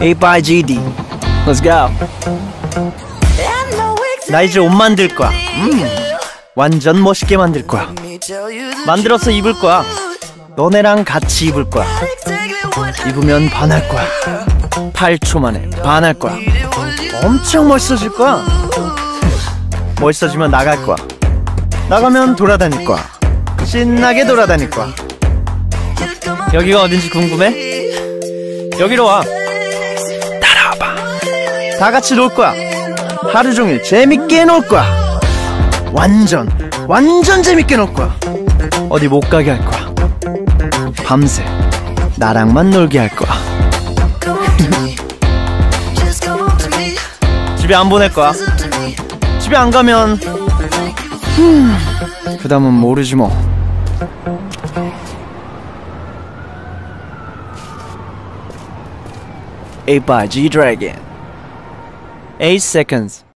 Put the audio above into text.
A by GD. Let's go. 나 이제 옷 만들 거야. 음, 완전 멋있게 만들 거야. 만들어서 입을 거야. 너네랑 같이 입을 거야. 입으면 반할 거야. 8초 만에 반할 거야. 엄청 멋있어질 거야. 멋있어지면 나갈 거야. 나가면 돌아다닐 거야. 신나게 돌아다닐 거야. 여기가 어딘지 궁금해? 여기로 와. 따라와봐. 다 같이 놀 거야. 하루 종일 재밌게 놀 거야. 완전, 완전 재밌게 놀 거야. 어디 못 가게 할 거야. 밤새 나랑만 놀게 할 거야. 집에 안 보낼 거야. 집에 안 가면 그 다음은 모르지 뭐. A by G Dragon. 8 seconds.